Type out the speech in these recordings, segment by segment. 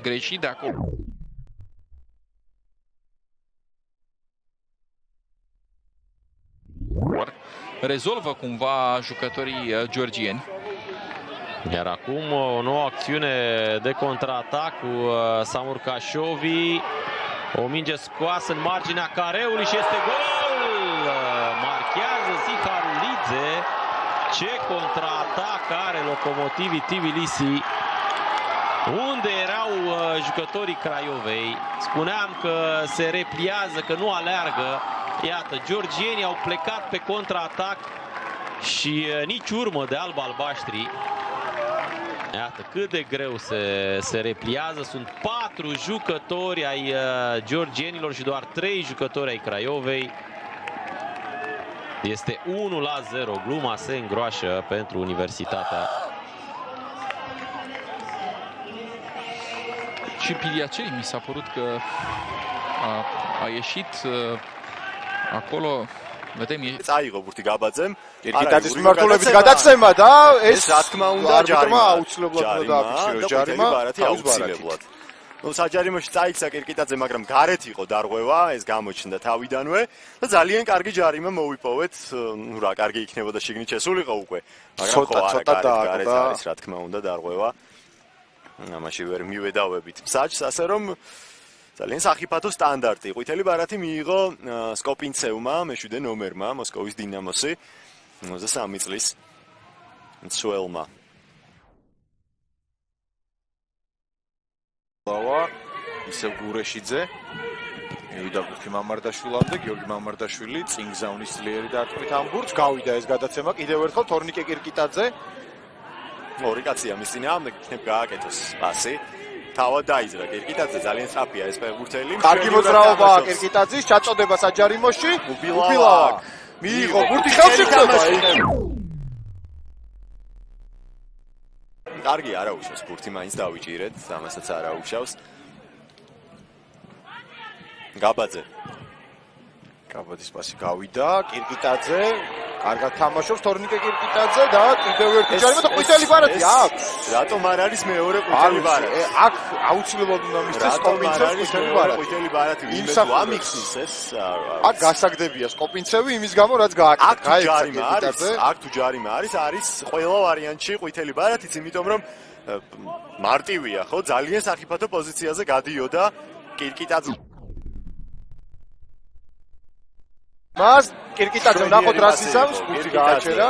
greșit de acolo. Rezolvă cumva jucătorii uh, georgieni. Iar acum uh, o nouă acțiune de contraatac cu uh, Samur Cașovi. O minge scoasă în marginea careului și este gol! Marchează Siharulidze. Ce contraatac are locomotivii Tbilisi unde erau jucătorii Craiovei? Spuneam că se repliază, că nu aleargă. Iată, georgienii au plecat pe contraatac și nici urmă de alb-albaștri. Iată cât de greu se, se repliază. Sunt patru jucători ai uh, georgienilor și doar trei jucători ai Craiovei. Este 1 la 0. Gluma se îngroașă pentru Universitatea. Și Piliacei mi s-a părut că a, a ieșit uh, acolo vedem e წაიღო ბურთი გაბაძემ კირკიტაძის მიმართულებით გადაცემა და ეს რა თქმა უნდა ჯარიმა აუცილებლად უნდა დააფიქსიროს ჯარიმა აუცილებლად ну საჯარიმოში წაიქცა კირკიტაძე მაგრამ გარეთ იყო დარღვევა ეს გამოჩნდა თავიდანვე და ძალიან კარგი ჯარიმა მოვიპოვეთ ну რა კარგი იქნებოდა შიგნით შესულიყო უკვე მაგრამ ხო არა გარეთ არის რა თქმა უნდა დარღვევა ამაში ვერ მივედავებით საჭს ასე რომ ძალიან საფათო სტანდარტი. ყვითელი ბარათი მიიღო სკოპინცევმა, მეშვიდე ნომერმა, მოსკოვის დინამოსი 23 წლის მცველმა. ლავა ისევ გურეშიძე მივიდა გუთი მამარდაშვილამდე, გიორგი მამარდაშვილი წინგზავნის ძლიერი დარტყმით ამბურთს გავიდა ეს გადაცემა კიდევ ერთხელ თორნიკე კირკიტაძე ორი კაცია მის წინააღმდეგ იქნებ გააკეთოს. პასი თავად დაიზრა კირკიტაძე ძალიან საფია ეს ფეხბურთელი კარგი მოძრაობა კირკიტაძის ჩაწოდება საჯარიმოში უბილავა მიიღო ბურთი ხელში ხდება. კარგი არა უშავს ბურთი მაინც დავიჭირეთ ამასაც არა უშავს. გაბაძე. გაბაძის პასი გავიდა კირკიტაძე კარგად თამაშობს თორნიკე კირკიტაძე და კიდევ ერთი ჯარი და ყვითელი ბარათი აქვს. რატომ არ არის მეორე ყვითელი ბარათი? აქ აუცილებლად უნდა მისცეს კოპინცევი ყვითელი ბარათი. თუ ამიქსის ეს აქ გასაგდებია კოპინცევი იმის გამო რაც გააკეთა. აქ ჯარიმა არის, აქ თუ ჯარიმა არის, არის ყველა ვარიანტში ყვითელი ბარათიც, იმიტომ რომ მარტივია, ხო? ძალიან საფათო პოზიციაზე გადიოდა კირკიტაძე. მას კირკიტაძე ნახოთ რას იზავს ბურთი გააჩერა.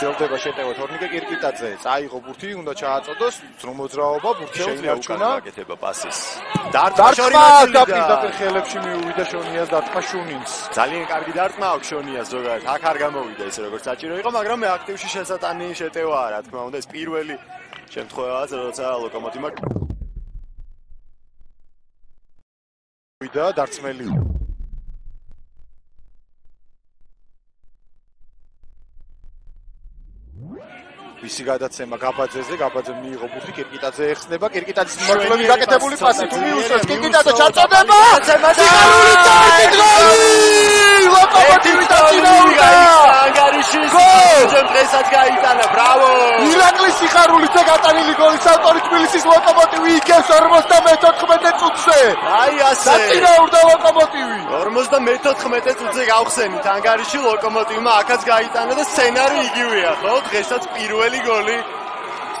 ძელდება შეტევა თორნიკე კირკიტაძე. წაიღო ბურთი უნდა ჩააწოდოს ძრო მოძრაობა ბურთი შეინარჩუნა გაკეთება პასის. დარტყმა შონიას და პირდაპირ ხელებში მიუვიდა შონიას დარტყმა შუნინს. ძალიან კარგი დარტყმა აქვს შონიას ზოგადად. აქ არ გამოვიდა ისე როგორც საჭირო იყო მაგრამ მე აქტივში შესატანი შეტევაა რა თქმა უნდა ეს პირველი შემთხვევაა როცა ლოკომოტივმა ვიდა დარტყმელი ვისი გადაცემა გაბაძეზე, გაბაძე მიიღო ბუთი კირკიტაძე ეხსნება, კირკიტაძის მიმართულებით გაკეთებული პასი თუ მიუსვეს კირკიტაძე ჩაწოდება! სიგარული ლოკომოტივი დაწინაურდა! ანგარიშის გოლ დღესაც გაიტანა, ბრავო! ირაკლის სიხარულიძე გატანილი გოლის ავტორი თბილისის ლოკომოტივი იქებს 54 წუთზე. აი ასე. დაწინაურდა ლოკომოტივი. 54 წუთზე გავხსენით ანგარიში ლოკომოტივმა აქაც გაიტანა და სცენარი იგივეა, ხო? დღესაც პირველი გოლი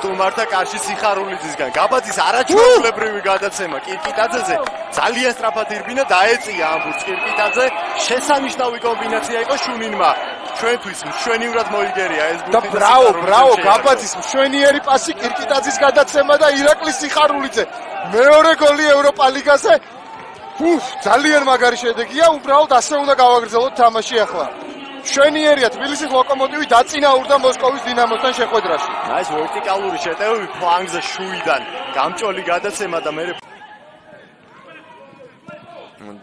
სტუმართა კარში სიხარულიძისგან. გაბაძის არაჩვეულებრივი გადაცემა კირკიტაძეზე ძალიან სწრაფად ირბინა დაეწია ამბურს კირკიტაძე. შესანიშნავი კომბინაცია იყო შუნინმა. ჩვენთვის მშვენივრად მოიგერია ეს ბურთი. და ბრავო, ბრავო, გაბაძის მშვენიერი პასი კირკიტაძის გადაცემა და ირაკლის სიხარულიძე. მეორე გოლი ევროპა ლიგაზე. უფ, ძალიან მაგარი შედეგია, უბრალოდ ასე უნდა გავაგრძელოთ თამაში ახლა. შვენიერია თბილისის ლოკომოტივი დაწინაურდა მოსკოვის დინამოსთან შეხვედრაში. აი ეს ვერტიკალური შეტევები ფლანგზე შუიდან გამჭოლი გადაცემა და მე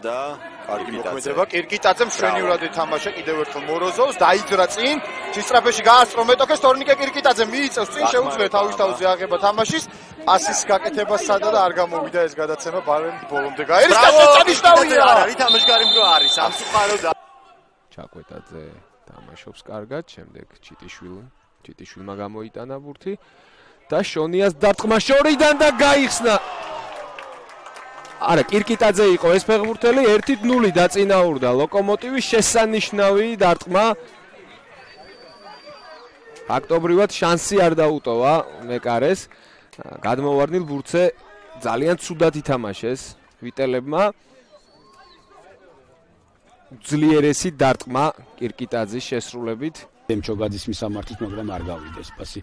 და კარგი მოქმედება. კირკიტაძე მშვენივრად ეთამაშა კიდევ ერთხელ მოროზოვს დაიძრა წინ. სისტრაფეში გაასწრო მეტოქეს თორნიკე კირკიტაძე მიიწევს წინ შეუძლია თავის თავზე აღება თამაშის. ასის გაკეთება სადა და არ გამოვიდა ეს გადაცემა ბარემ ბოლომდე გაერთა შეწანიშნავია არ არის თამაშგარი მგო არის სამწუხარო და ჩაკვეტაძე თამაშობს კარგად, შემდეგ ჩიტიშვილი, ჩიტიშვილმა გამოიტანა ბურთი და შონიას დარტყმა შორიდან და გაიხსნა არა, კირკიტაძე იყო ეს ფეხბურთელი 1-0 დაწინაურდა ლოკომოტივის შესანიშნავი დარტყმა. ფაქტობრივად შანსი არ დაუტოვა მეკარეს. გადმოვარდნილ ბურთზე ძალიან ცუდად ითამაშეს ვიტელებმა. ძლიერესი დარტყმა კირკიტაძის შესრულებით. ემჩოგაძის მისამართით, მაგრამ არ გავიდეს პასი.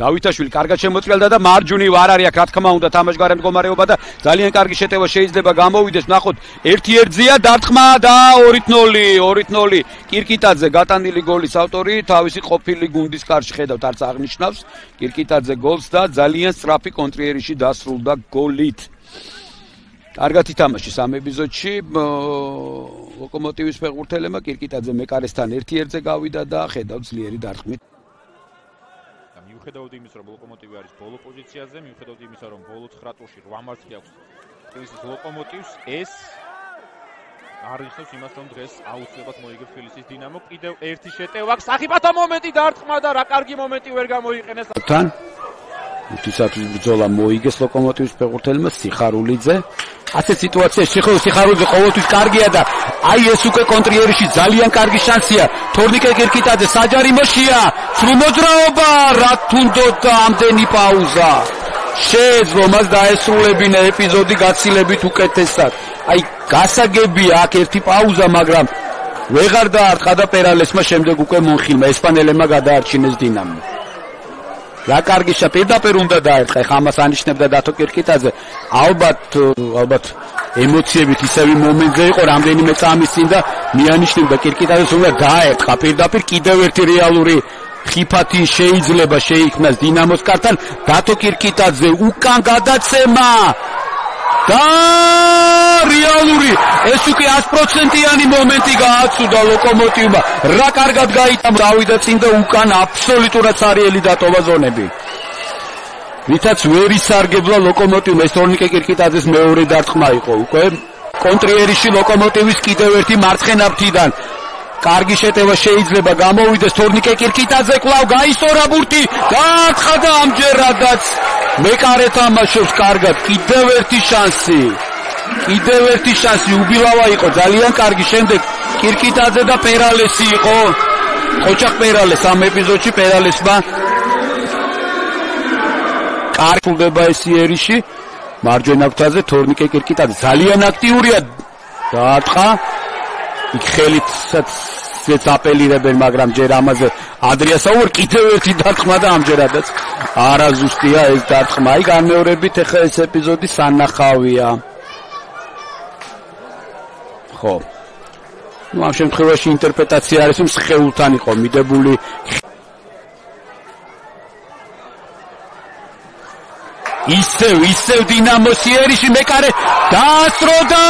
დავითაშვილი კარგად შემოწმელდა და მარჯვნი არ არის აქ რა თქმა უნდა თამაშგარე მდგომარეობა და ძალიან კარგი შეტევა შეიძლება გამოვიდეს ნახოთ 1-1-ზეა დარტყმა და 2-0 2-0 კირკიტაძე გატანილი გოლის ავტორი თავისი ყოფილი გუნდის კარში ხედავთ არც აღნიშნავს კირკიტაძე გოლს და ძალიან სწრაფი კონტრიერში დასრულდა გოლით კარგად ითამაშეს ამ ეპიზოდში ლოკომოტივის ფეხბურთელებმა კირკიტაძე მეკარესთან 1-1-ზე გავიდა და ხედავ ძლიერი დარტყმით მიუხედავად იმის, რომ ლოკომოტივი არის ბოლო პოზიციაზე, მიუხედავად იმისა, რომ ბოლო 9 ტურში 8 მარცხი აქვს თბილისის ლოკომოტივს, ეს არ იხსენებს იმას, რომ დღეს აუცილებლად მოიგებს თბილისის დინამო. კიდევ ერთი შეტევა აქვს, სახიფათო მომენტი დარტყმა და რა კარგი მომენტი ვერ გამოიყენეს. თან თვისათვის ბრძოლა მოიგეს ლოკომოტივის ფეხბურთელებმა სიხარულიძე ასე სიტუაციაში შეხო სიხარულიძე ყოველთვის კარგია და აი ეს უკვე კონტრიერში ძალიან კარგი შანსია. თორნიკე კირკიტაძე საჯარიმოშია სრულმოძრაობა რა თუნდოთ ამდენი პაუზა. შეეძლო მას დაესრულებინა ეპიზოდი გაცილებით უკეთესად. აი გასაგებია აქ ერთი პაუზა მაგრამ ვეღარ დაარტყა და პერალესმა შემდეგ უკვე მონხილმა ესპანელებმა გადაარჩინეს დინამო რა კარგი შა პირდაპირ უნდა დაერთხა ხა ამას ანიშნებდა დათო კირკიტაძე. ალბათ ალბათ ემოციებით ისევი მომენტზე იყო რამდენიმე წამის წინ და მიანიშნებდა კირკიტაძეს უნდა დაერთხა. პირდაპირ კიდევ ერთი რეალური ხიფათი შეიძლება შეიქმნას დინამოს კართან. დათო კირკიტაძე უკან გადაცემა და რეალური ეს უკვე 100%-იანი მომენტი გააცუდა ლოკომოტივმა. რა კარგად გაიტამა დავიდა წინ და უკან აბსოლუტურად არიელი დატოვა ზონები. რითაც ვერ ისარგებლა ლოკომოტივმა ეს თორნიკე კირკიტაძის მეორე დარტყმა იყო უკვე. კონტრიერში ლოკომოტივის კიდევ ერთი მარცხენა ფრთიდან კარგი შეტევა შეიძლება გამოვიდეს. თორნიკე კირკიტაძე კვლავ გაისორა ბურთი. გააცხადა ამჯერადაც. მეკარე თამაშობს კარგად. კიდევ ერთი შანსი. კიდევ ერთი შანსი. უბილავა იყო. ძალიან კარგი. შემდეგ კირკიტაძე და პერალესი იყო. ყოჩახ პერალეს ამ ეპიზოდში პერალესმა კარგულდება ეს იერიში. მარჯვენა ფრთაზე თორნიკე კირკიტაძე. ძალიან აქტიურია. დაათხა იქ ხელითაც ეს აპელირებენ მაგრამ ჯერ ამაზე ადრიასაურ კიდევ ერთი დარტყმა და ამჯერადაც. არაზუსტია ეს დარტყმა აი განმეორებით ეხა ეს ეპიზოდი სანახავია. ხო. ну ამ შემთხვევაში ინტერპრეტაცია არის რომ სხეულთან იყო მიდებული ისევ ისევ დინამოს იერიში მეკარე დაასრო და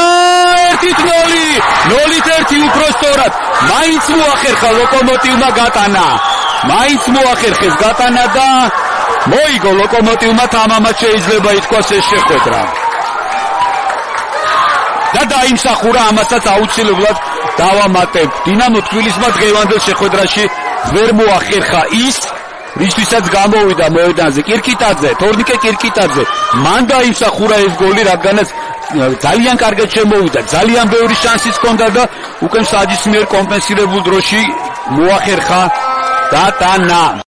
1-0 0-1 უფრო სწორად. მაინც მოახერხა ლოკომოტივმა გატანა. მაინც მოახერხეს გატანა და მოიგო ლოკომოტივმა თამამად შეიძლება ითქვას ეს შეხვედრა. და დაიმსახურა ამასაც აუცილებლად დავამატებ დინამო თბილისმა დღევანდელ შეხვედრაში ვერ მოახერხა ის რისთვისაც გამოვიდა მოედანზე კირკიტაძე, თორნიკე კირკიტაძე, მან დაიმსახურა ეს გოლი, რადგანაც ძალიან კარგად შემოვიდა, ძალიან ბევრი შანსიც ჰქონდა და უკვე საჯის მიერ კომპენსირებულ დროში მოახერხა დატანა.